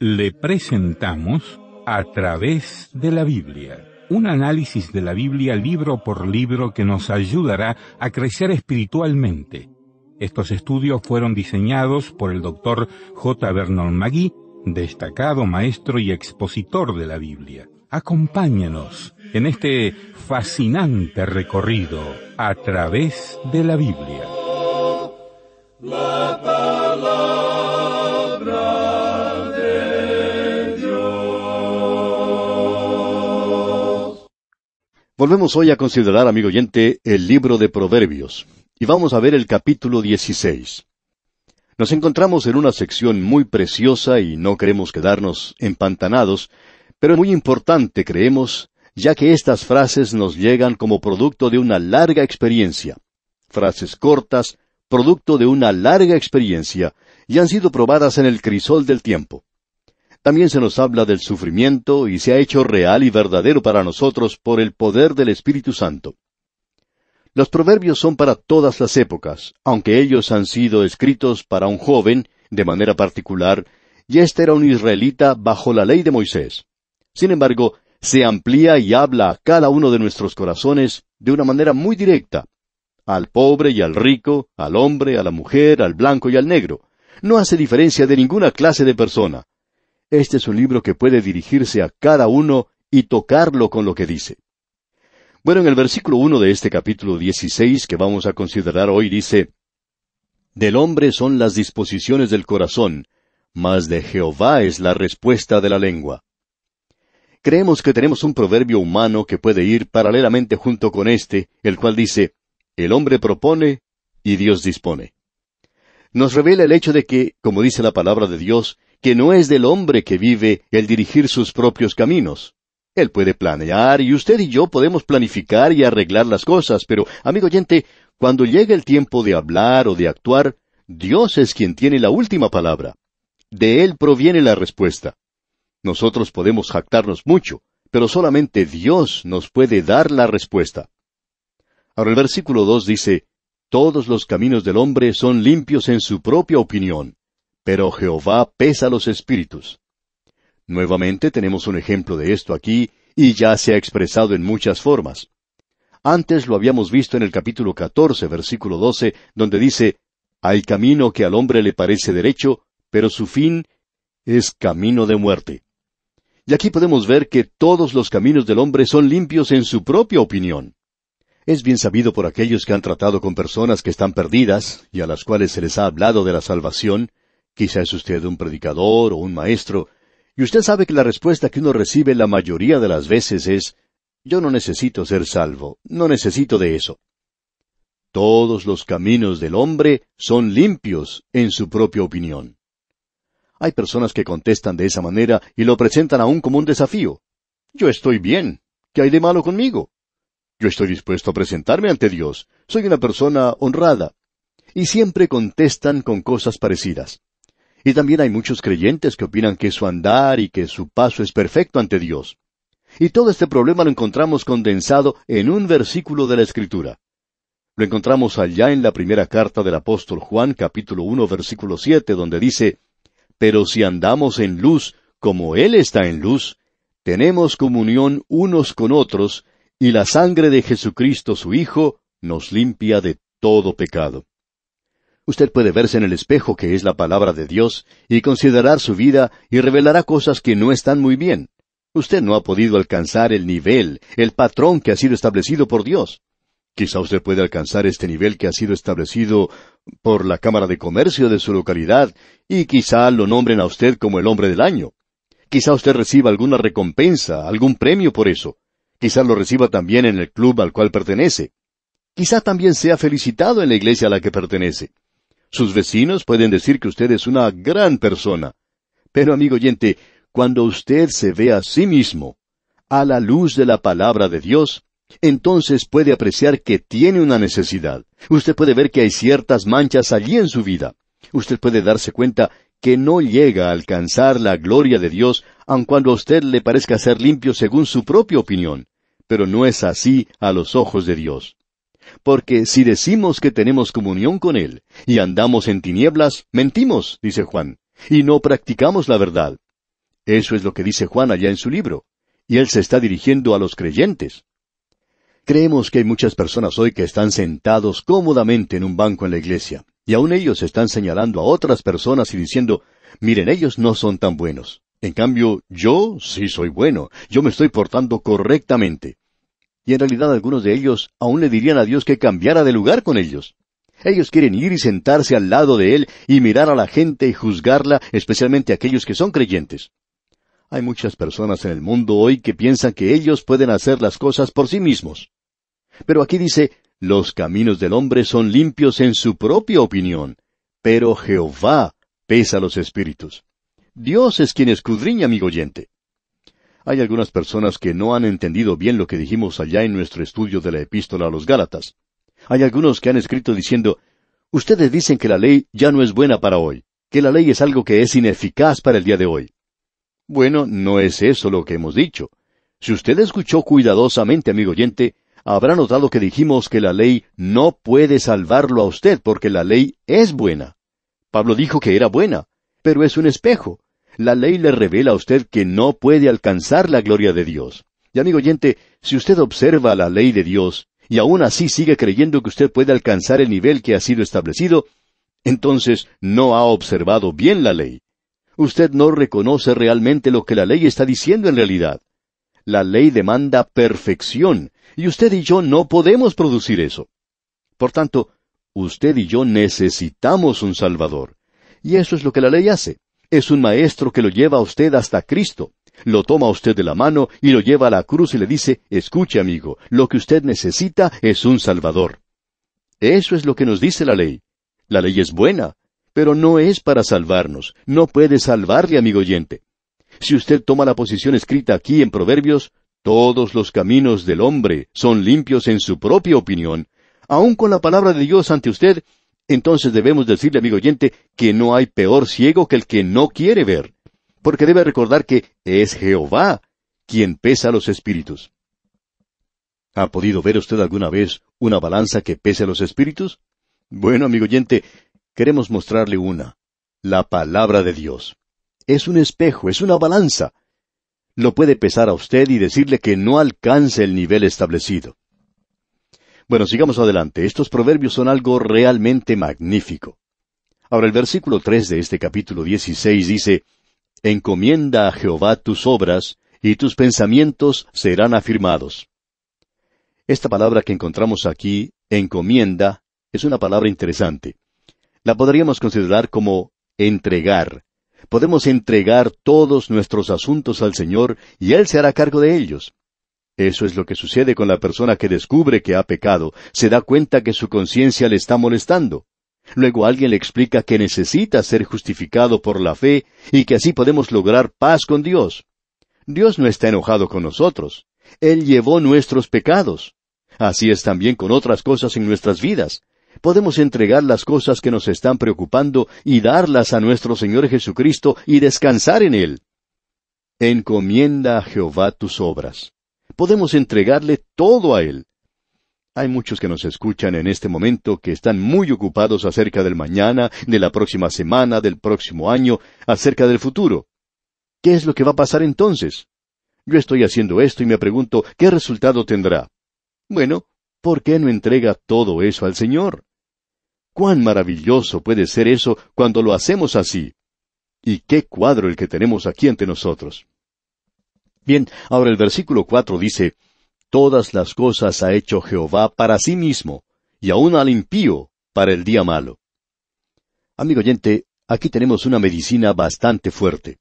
Le presentamos a través de la Biblia. Un análisis de la Biblia libro por libro que nos ayudará a crecer espiritualmente. Estos estudios fueron diseñados por el doctor J. Vernon Magui, destacado maestro y expositor de la Biblia. Acompáñenos en este fascinante recorrido a través de la Biblia. La. Volvemos hoy a considerar, amigo oyente, el libro de Proverbios. Y vamos a ver el capítulo 16. Nos encontramos en una sección muy preciosa y no queremos quedarnos empantanados, pero muy importante, creemos, ya que estas frases nos llegan como producto de una larga experiencia. Frases cortas, producto de una larga experiencia, y han sido probadas en el crisol del tiempo. También se nos habla del sufrimiento y se ha hecho real y verdadero para nosotros por el poder del Espíritu Santo. Los proverbios son para todas las épocas, aunque ellos han sido escritos para un joven, de manera particular, y éste era un israelita bajo la ley de Moisés. Sin embargo, se amplía y habla a cada uno de nuestros corazones de una manera muy directa. Al pobre y al rico, al hombre, a la mujer, al blanco y al negro. No hace diferencia de ninguna clase de persona. Este es un libro que puede dirigirse a cada uno y tocarlo con lo que dice. Bueno, en el versículo uno de este capítulo dieciséis que vamos a considerar hoy dice Del hombre son las disposiciones del corazón, mas de Jehová es la respuesta de la lengua. Creemos que tenemos un proverbio humano que puede ir paralelamente junto con este, el cual dice El hombre propone y Dios dispone. Nos revela el hecho de que, como dice la palabra de Dios, que no es del hombre que vive el dirigir sus propios caminos. Él puede planear y usted y yo podemos planificar y arreglar las cosas, pero, amigo oyente, cuando llega el tiempo de hablar o de actuar, Dios es quien tiene la última palabra. De Él proviene la respuesta. Nosotros podemos jactarnos mucho, pero solamente Dios nos puede dar la respuesta. Ahora el versículo dos dice, Todos los caminos del hombre son limpios en su propia opinión, pero Jehová pesa los espíritus. Nuevamente tenemos un ejemplo de esto aquí, y ya se ha expresado en muchas formas. Antes lo habíamos visto en el capítulo 14, versículo 12, donde dice, Hay camino que al hombre le parece derecho, pero su fin es camino de muerte. Y aquí podemos ver que todos los caminos del hombre son limpios en su propia opinión. Es bien sabido por aquellos que han tratado con personas que están perdidas y a las cuales se les ha hablado de la salvación, quizá es usted un predicador o un maestro, y usted sabe que la respuesta que uno recibe la mayoría de las veces es, yo no necesito ser salvo, no necesito de eso. Todos los caminos del hombre son limpios en su propia opinión. Hay personas que contestan de esa manera y lo presentan aún como un desafío. Yo estoy bien. ¿Qué hay de malo conmigo? Yo estoy dispuesto a presentarme ante Dios. Soy una persona honrada. Y siempre contestan con cosas parecidas. Y también hay muchos creyentes que opinan que su andar y que su paso es perfecto ante Dios. Y todo este problema lo encontramos condensado en un versículo de la Escritura. Lo encontramos allá en la primera carta del apóstol Juan capítulo uno versículo siete, donde dice Pero si andamos en luz como Él está en luz, tenemos comunión unos con otros, y la sangre de Jesucristo su Hijo nos limpia de todo pecado. Usted puede verse en el espejo que es la palabra de Dios y considerar su vida y revelará cosas que no están muy bien. Usted no ha podido alcanzar el nivel, el patrón que ha sido establecido por Dios. Quizá usted puede alcanzar este nivel que ha sido establecido por la Cámara de Comercio de su localidad y quizá lo nombren a usted como el hombre del año. Quizá usted reciba alguna recompensa, algún premio por eso. Quizá lo reciba también en el club al cual pertenece. Quizá también sea felicitado en la iglesia a la que pertenece. Sus vecinos pueden decir que usted es una gran persona. Pero, amigo oyente, cuando usted se ve a sí mismo, a la luz de la palabra de Dios, entonces puede apreciar que tiene una necesidad. Usted puede ver que hay ciertas manchas allí en su vida. Usted puede darse cuenta que no llega a alcanzar la gloria de Dios, aun cuando a usted le parezca ser limpio según su propia opinión. pero no es así a los ojos de Dios. Porque si decimos que tenemos comunión con Él y andamos en tinieblas, mentimos, dice Juan, y no practicamos la verdad. Eso es lo que dice Juan allá en su libro, y él se está dirigiendo a los creyentes. Creemos que hay muchas personas hoy que están sentados cómodamente en un banco en la iglesia, y aún ellos están señalando a otras personas y diciendo, miren, ellos no son tan buenos. En cambio, yo sí soy bueno, yo me estoy portando correctamente. Y en realidad algunos de ellos aún le dirían a Dios que cambiara de lugar con ellos. Ellos quieren ir y sentarse al lado de Él y mirar a la gente y juzgarla, especialmente aquellos que son creyentes. Hay muchas personas en el mundo hoy que piensan que ellos pueden hacer las cosas por sí mismos. Pero aquí dice, los caminos del hombre son limpios en su propia opinión, pero Jehová pesa los espíritus. Dios es quien escudriña, amigo oyente. Hay algunas personas que no han entendido bien lo que dijimos allá en nuestro estudio de la epístola a los Gálatas. Hay algunos que han escrito diciendo, ustedes dicen que la ley ya no es buena para hoy, que la ley es algo que es ineficaz para el día de hoy. Bueno, no es eso lo que hemos dicho. Si usted escuchó cuidadosamente, amigo oyente, habrá notado que dijimos que la ley no puede salvarlo a usted porque la ley es buena. Pablo dijo que era buena, pero es un espejo. La ley le revela a usted que no puede alcanzar la gloria de Dios. Y amigo oyente, si usted observa la ley de Dios y aún así sigue creyendo que usted puede alcanzar el nivel que ha sido establecido, entonces no ha observado bien la ley usted no reconoce realmente lo que la ley está diciendo en realidad. La ley demanda perfección, y usted y yo no podemos producir eso. Por tanto, usted y yo necesitamos un Salvador. Y eso es lo que la ley hace. Es un maestro que lo lleva a usted hasta Cristo. Lo toma a usted de la mano y lo lleva a la cruz y le dice, escuche amigo, lo que usted necesita es un Salvador. Eso es lo que nos dice la ley. La ley es buena, pero no es para salvarnos, no puede salvarle, amigo oyente. Si usted toma la posición escrita aquí en Proverbios, todos los caminos del hombre son limpios en su propia opinión, aun con la palabra de Dios ante usted, entonces debemos decirle, amigo oyente, que no hay peor ciego que el que no quiere ver, porque debe recordar que es Jehová quien pesa los espíritus. ¿Ha podido ver usted alguna vez una balanza que pese los espíritus? Bueno, amigo oyente, queremos mostrarle una, la palabra de Dios. Es un espejo, es una balanza. Lo puede pesar a usted y decirle que no alcance el nivel establecido. Bueno, sigamos adelante. Estos proverbios son algo realmente magnífico. Ahora el versículo tres de este capítulo dieciséis dice, Encomienda a Jehová tus obras, y tus pensamientos serán afirmados. Esta palabra que encontramos aquí, encomienda, es una palabra interesante la podríamos considerar como entregar. Podemos entregar todos nuestros asuntos al Señor y Él se hará cargo de ellos. Eso es lo que sucede con la persona que descubre que ha pecado, se da cuenta que su conciencia le está molestando. Luego alguien le explica que necesita ser justificado por la fe y que así podemos lograr paz con Dios. Dios no está enojado con nosotros. Él llevó nuestros pecados. Así es también con otras cosas en nuestras vidas podemos entregar las cosas que nos están preocupando y darlas a nuestro Señor Jesucristo y descansar en Él. Encomienda a Jehová tus obras. Podemos entregarle todo a Él. Hay muchos que nos escuchan en este momento que están muy ocupados acerca del mañana, de la próxima semana, del próximo año, acerca del futuro. ¿Qué es lo que va a pasar entonces? Yo estoy haciendo esto y me pregunto, ¿qué resultado tendrá? Bueno, ¿por qué no entrega todo eso al Señor? Cuán maravilloso puede ser eso cuando lo hacemos así. Y qué cuadro el que tenemos aquí ante nosotros. Bien, ahora el versículo cuatro dice, Todas las cosas ha hecho Jehová para sí mismo, y aun al impío para el día malo. Amigo oyente, aquí tenemos una medicina bastante fuerte.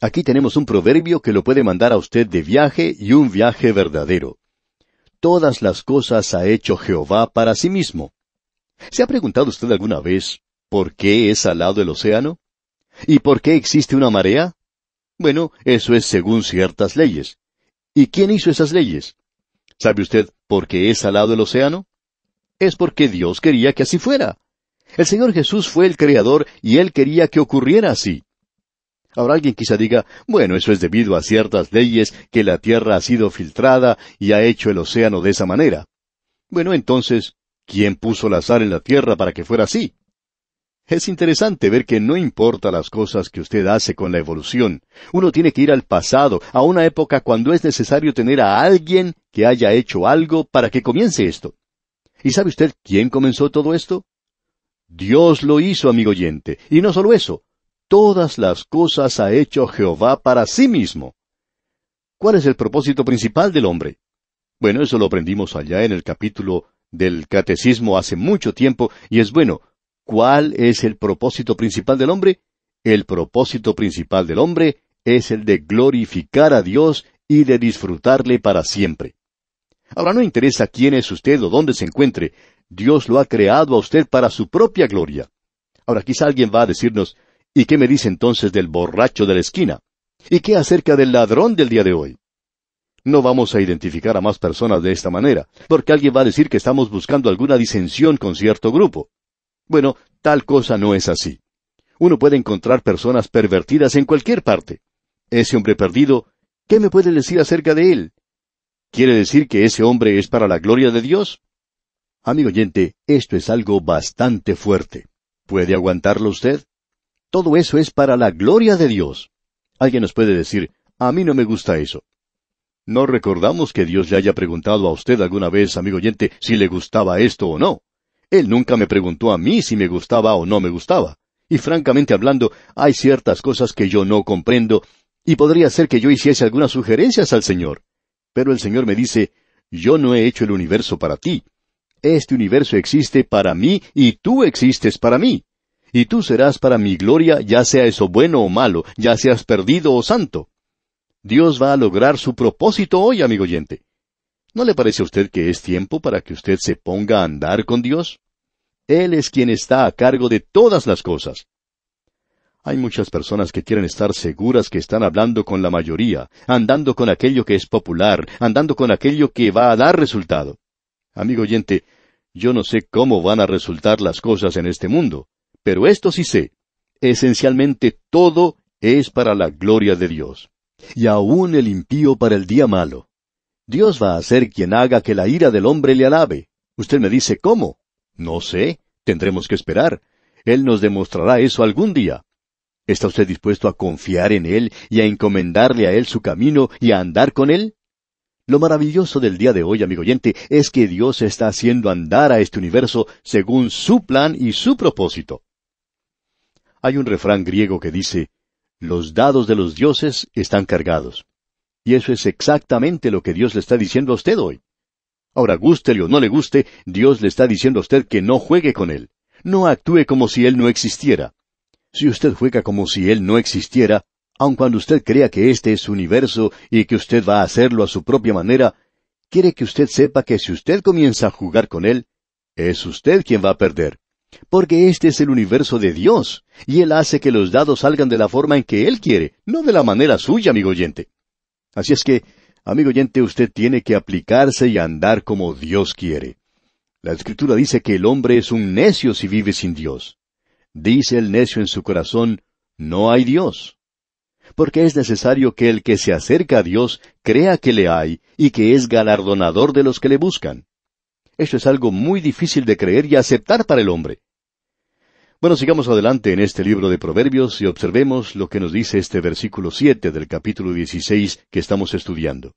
Aquí tenemos un proverbio que lo puede mandar a usted de viaje y un viaje verdadero todas las cosas ha hecho Jehová para sí mismo. ¿Se ha preguntado usted alguna vez por qué es salado el océano? ¿Y por qué existe una marea? Bueno, eso es según ciertas leyes. ¿Y quién hizo esas leyes? ¿Sabe usted por qué es salado el océano? Es porque Dios quería que así fuera. El Señor Jesús fue el Creador y Él quería que ocurriera así. Ahora alguien quizá diga, bueno, eso es debido a ciertas leyes que la tierra ha sido filtrada y ha hecho el océano de esa manera. Bueno, entonces, ¿quién puso la sal en la tierra para que fuera así? Es interesante ver que no importa las cosas que usted hace con la evolución, uno tiene que ir al pasado, a una época cuando es necesario tener a alguien que haya hecho algo para que comience esto. ¿Y sabe usted quién comenzó todo esto? Dios lo hizo, amigo oyente, y no solo eso, todas las cosas ha hecho Jehová para sí mismo. ¿Cuál es el propósito principal del hombre? Bueno, eso lo aprendimos allá en el capítulo del Catecismo hace mucho tiempo, y es bueno, ¿cuál es el propósito principal del hombre? El propósito principal del hombre es el de glorificar a Dios y de disfrutarle para siempre. Ahora no interesa quién es usted o dónde se encuentre, Dios lo ha creado a usted para su propia gloria. Ahora quizá alguien va a decirnos, ¿Y qué me dice entonces del borracho de la esquina? ¿Y qué acerca del ladrón del día de hoy? No vamos a identificar a más personas de esta manera, porque alguien va a decir que estamos buscando alguna disensión con cierto grupo. Bueno, tal cosa no es así. Uno puede encontrar personas pervertidas en cualquier parte. Ese hombre perdido, ¿qué me puede decir acerca de él? ¿Quiere decir que ese hombre es para la gloria de Dios? Amigo oyente, esto es algo bastante fuerte. ¿Puede aguantarlo usted? Todo eso es para la gloria de Dios. Alguien nos puede decir, a mí no me gusta eso. No recordamos que Dios le haya preguntado a usted alguna vez, amigo oyente, si le gustaba esto o no. Él nunca me preguntó a mí si me gustaba o no me gustaba. Y francamente hablando, hay ciertas cosas que yo no comprendo, y podría ser que yo hiciese algunas sugerencias al Señor. Pero el Señor me dice, yo no he hecho el universo para ti. Este universo existe para mí y tú existes para mí y tú serás para mi gloria, ya sea eso bueno o malo, ya seas perdido o santo. Dios va a lograr su propósito hoy, amigo oyente. ¿No le parece a usted que es tiempo para que usted se ponga a andar con Dios? Él es quien está a cargo de todas las cosas. Hay muchas personas que quieren estar seguras que están hablando con la mayoría, andando con aquello que es popular, andando con aquello que va a dar resultado. Amigo oyente, yo no sé cómo van a resultar las cosas en este mundo, pero esto sí sé, esencialmente todo es para la gloria de Dios. Y aún el impío para el día malo. Dios va a ser quien haga que la ira del hombre le alabe. Usted me dice, ¿cómo? No sé, tendremos que esperar. Él nos demostrará eso algún día. ¿Está usted dispuesto a confiar en Él y a encomendarle a Él su camino y a andar con Él? Lo maravilloso del día de hoy, amigo oyente, es que Dios está haciendo andar a este universo según su plan y su propósito. Hay un refrán griego que dice, los dados de los dioses están cargados. Y eso es exactamente lo que Dios le está diciendo a usted hoy. Ahora, gústele o no le guste, Dios le está diciendo a usted que no juegue con Él. No actúe como si Él no existiera. Si usted juega como si Él no existiera, aun cuando usted crea que este es su universo y que usted va a hacerlo a su propia manera, quiere que usted sepa que si usted comienza a jugar con Él, es usted quien va a perder. Porque este es el universo de Dios, y Él hace que los dados salgan de la forma en que Él quiere, no de la manera suya, amigo oyente. Así es que, amigo oyente, usted tiene que aplicarse y andar como Dios quiere. La Escritura dice que el hombre es un necio si vive sin Dios. Dice el necio en su corazón, no hay Dios. Porque es necesario que el que se acerca a Dios crea que le hay y que es galardonador de los que le buscan. Esto es algo muy difícil de creer y aceptar para el hombre. Bueno, sigamos adelante en este libro de Proverbios y observemos lo que nos dice este versículo siete del capítulo dieciséis que estamos estudiando.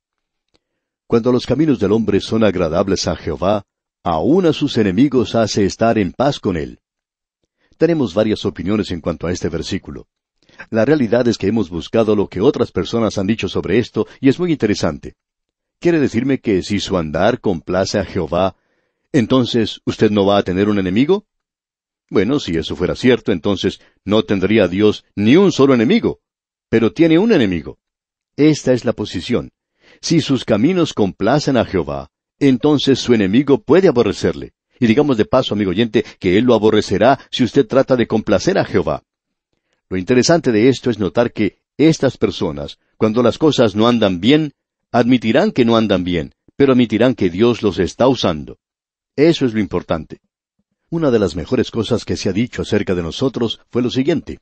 Cuando los caminos del hombre son agradables a Jehová, aun a sus enemigos hace estar en paz con él. Tenemos varias opiniones en cuanto a este versículo. La realidad es que hemos buscado lo que otras personas han dicho sobre esto y es muy interesante. ¿Quiere decirme que si su andar complace a Jehová, entonces usted no va a tener un enemigo? Bueno, si eso fuera cierto, entonces no tendría Dios ni un solo enemigo, pero tiene un enemigo. Esta es la posición. Si sus caminos complacen a Jehová, entonces su enemigo puede aborrecerle. Y digamos de paso, amigo oyente, que él lo aborrecerá si usted trata de complacer a Jehová. Lo interesante de esto es notar que estas personas, cuando las cosas no andan bien, admitirán que no andan bien, pero admitirán que Dios los está usando. Eso es lo importante. Una de las mejores cosas que se ha dicho acerca de nosotros fue lo siguiente.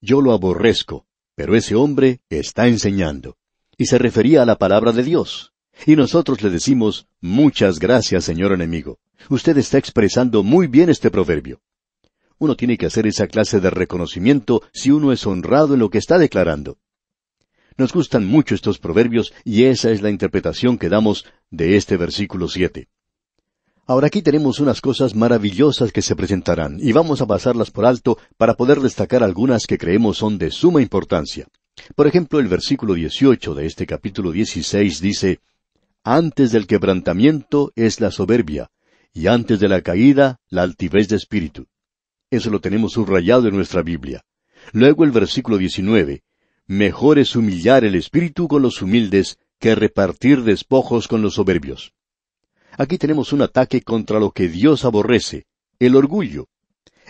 Yo lo aborrezco. Pero ese hombre está enseñando. Y se refería a la palabra de Dios. Y nosotros le decimos, muchas gracias, señor enemigo. Usted está expresando muy bien este proverbio. Uno tiene que hacer esa clase de reconocimiento si uno es honrado en lo que está declarando. Nos gustan mucho estos proverbios y esa es la interpretación que damos de este versículo siete. Ahora aquí tenemos unas cosas maravillosas que se presentarán y vamos a pasarlas por alto para poder destacar algunas que creemos son de suma importancia. Por ejemplo, el versículo 18 de este capítulo 16 dice, Antes del quebrantamiento es la soberbia, y antes de la caída la altivez de espíritu. Eso lo tenemos subrayado en nuestra Biblia. Luego el versículo 19, Mejor es humillar el espíritu con los humildes que repartir despojos con los soberbios. Aquí tenemos un ataque contra lo que Dios aborrece, el orgullo.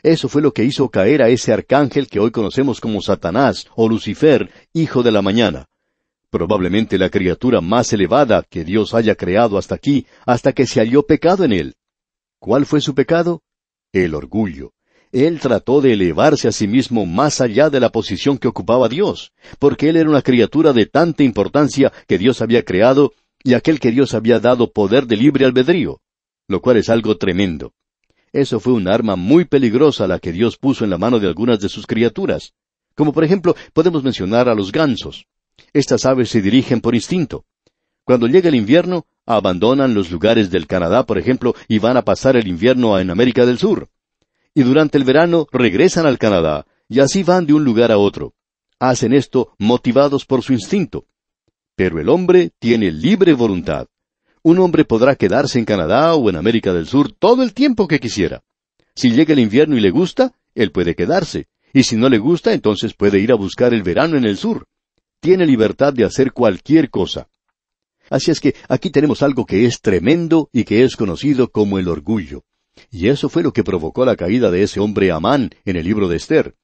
Eso fue lo que hizo caer a ese arcángel que hoy conocemos como Satanás o Lucifer, hijo de la mañana. Probablemente la criatura más elevada que Dios haya creado hasta aquí, hasta que se halló pecado en él. ¿Cuál fue su pecado? El orgullo. Él trató de elevarse a sí mismo más allá de la posición que ocupaba Dios, porque él era una criatura de tanta importancia que Dios había creado y aquel que Dios había dado poder de libre albedrío, lo cual es algo tremendo. Eso fue un arma muy peligrosa la que Dios puso en la mano de algunas de sus criaturas. Como por ejemplo, podemos mencionar a los gansos. Estas aves se dirigen por instinto. Cuando llega el invierno, abandonan los lugares del Canadá, por ejemplo, y van a pasar el invierno en América del Sur y durante el verano regresan al Canadá, y así van de un lugar a otro. Hacen esto motivados por su instinto. Pero el hombre tiene libre voluntad. Un hombre podrá quedarse en Canadá o en América del Sur todo el tiempo que quisiera. Si llega el invierno y le gusta, él puede quedarse, y si no le gusta, entonces puede ir a buscar el verano en el sur. Tiene libertad de hacer cualquier cosa. Así es que aquí tenemos algo que es tremendo y que es conocido como el orgullo. Y eso fue lo que provocó la caída de ese hombre Amán en el libro de Esther.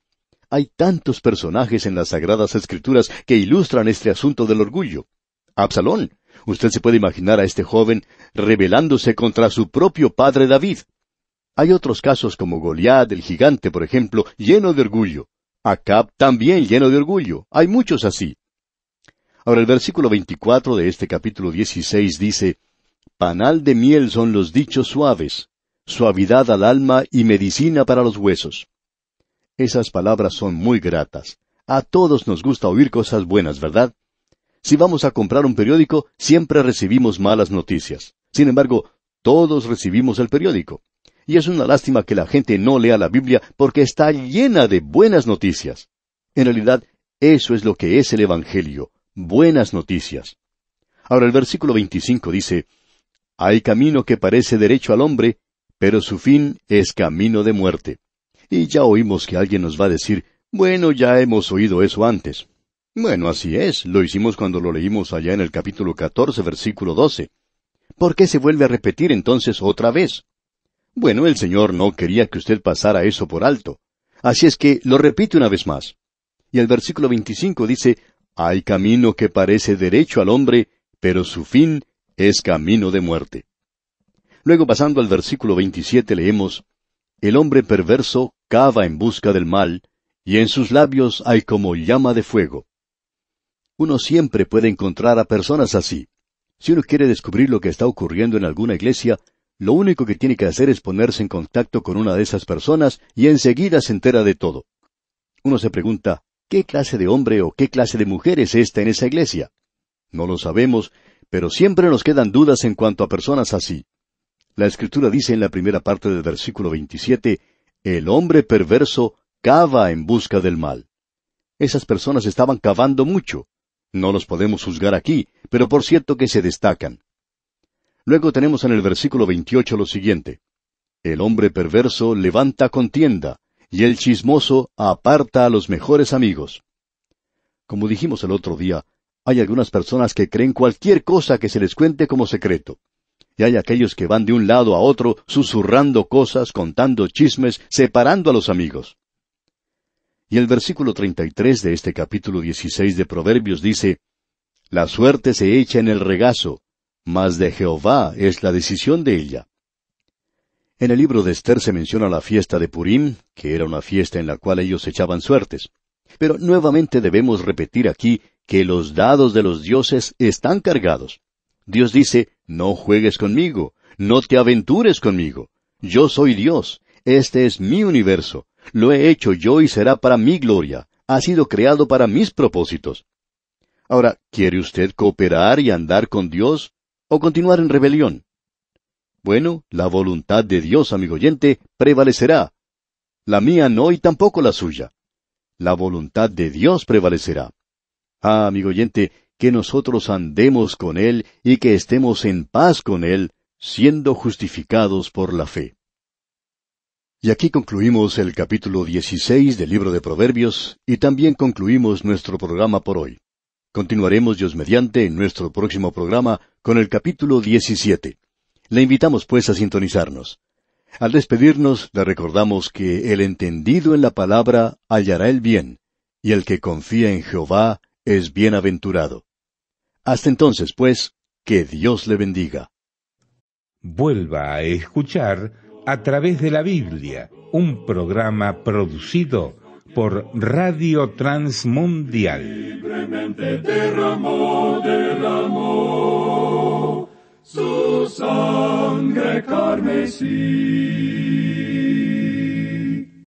Hay tantos personajes en las Sagradas Escrituras que ilustran este asunto del orgullo. Absalón. Usted se puede imaginar a este joven rebelándose contra su propio padre David. Hay otros casos como Goliat, el gigante, por ejemplo, lleno de orgullo. Acab también lleno de orgullo. Hay muchos así. Ahora el versículo 24 de este capítulo 16 dice, Panal de miel son los dichos suaves, suavidad al alma y medicina para los huesos. Esas palabras son muy gratas. A todos nos gusta oír cosas buenas, ¿verdad? Si vamos a comprar un periódico, siempre recibimos malas noticias. Sin embargo, todos recibimos el periódico. Y es una lástima que la gente no lea la Biblia porque está llena de buenas noticias. En realidad, eso es lo que es el Evangelio, buenas noticias. Ahora el versículo 25 dice, Hay camino que parece derecho al hombre, pero su fin es camino de muerte. Y ya oímos que alguien nos va a decir, bueno, ya hemos oído eso antes. Bueno, así es, lo hicimos cuando lo leímos allá en el capítulo 14, versículo 12. ¿Por qué se vuelve a repetir entonces otra vez? Bueno, el Señor no quería que usted pasara eso por alto. Así es que lo repite una vez más. Y el versículo 25 dice, Hay camino que parece derecho al hombre, pero su fin es camino de muerte. Luego pasando al versículo 27 leemos, El hombre perverso cava en busca del mal, y en sus labios hay como llama de fuego. Uno siempre puede encontrar a personas así. Si uno quiere descubrir lo que está ocurriendo en alguna iglesia, lo único que tiene que hacer es ponerse en contacto con una de esas personas y enseguida se entera de todo. Uno se pregunta, ¿qué clase de hombre o qué clase de mujer es esta en esa iglesia? No lo sabemos, pero siempre nos quedan dudas en cuanto a personas así. La Escritura dice en la primera parte del versículo 27, El hombre perverso cava en busca del mal. Esas personas estaban cavando mucho. No los podemos juzgar aquí, pero por cierto que se destacan. Luego tenemos en el versículo 28 lo siguiente, El hombre perverso levanta contienda, y el chismoso aparta a los mejores amigos. Como dijimos el otro día, hay algunas personas que creen cualquier cosa que se les cuente como secreto y hay aquellos que van de un lado a otro susurrando cosas, contando chismes, separando a los amigos. Y el versículo 33 de este capítulo 16 de Proverbios dice, La suerte se echa en el regazo, mas de Jehová es la decisión de ella. En el libro de Esther se menciona la fiesta de Purim, que era una fiesta en la cual ellos echaban suertes. Pero nuevamente debemos repetir aquí que los dados de los dioses están cargados. Dios dice, no juegues conmigo, no te aventures conmigo. Yo soy Dios, este es mi universo, lo he hecho yo y será para mi gloria, ha sido creado para mis propósitos. Ahora, ¿quiere usted cooperar y andar con Dios o continuar en rebelión? Bueno, la voluntad de Dios, amigo oyente, prevalecerá. La mía no y tampoco la suya. La voluntad de Dios prevalecerá. Ah, amigo oyente, que nosotros andemos con Él y que estemos en paz con Él, siendo justificados por la fe. Y aquí concluimos el capítulo 16 del libro de Proverbios y también concluimos nuestro programa por hoy. Continuaremos Dios mediante en nuestro próximo programa con el capítulo 17. Le invitamos pues a sintonizarnos. Al despedirnos le recordamos que el entendido en la palabra hallará el bien, y el que confía en Jehová es bienaventurado. Hasta entonces, pues, que Dios le bendiga. Vuelva a escuchar a través de la Biblia, un programa producido por Radio Transmundial. Libremente derramó, derramó su sangre carmesí